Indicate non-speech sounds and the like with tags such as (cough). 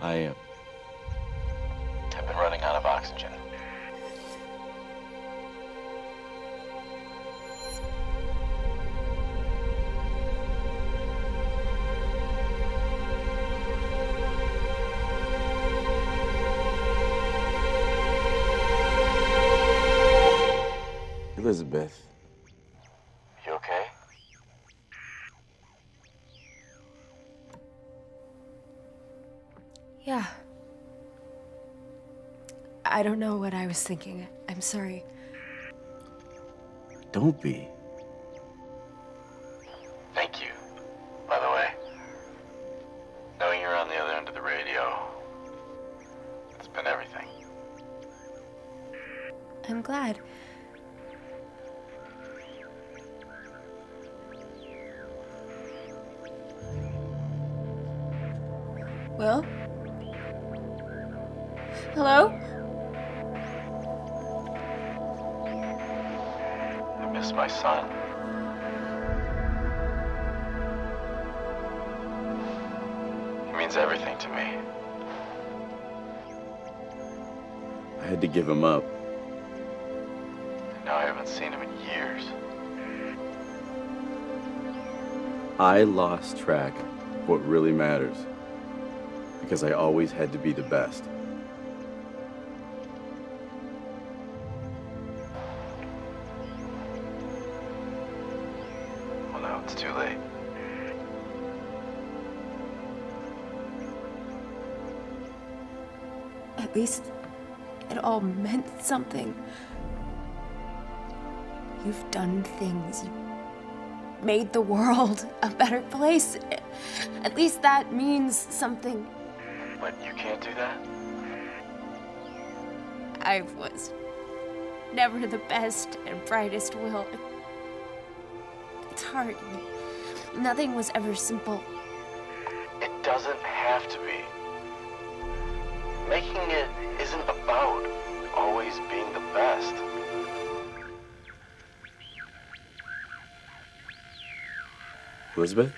I am. I've been running out of oxygen. Elizabeth. Yeah. I don't know what I was thinking. I'm sorry. Don't be. Thank you, by the way. Knowing you're on the other end of the radio, it's been everything. I'm glad. Will? Hello? I miss my son. He means everything to me. I had to give him up. And now I haven't seen him in years. I lost track of what really matters because I always had to be the best. It's too late. At least it all meant something. You've done things. You made the world (laughs) a better place. At least that means something. But you can't do that? I was never the best and brightest, Will. It's hard. Nothing was ever simple. It doesn't have to be. Making it isn't about always being the best. Elizabeth?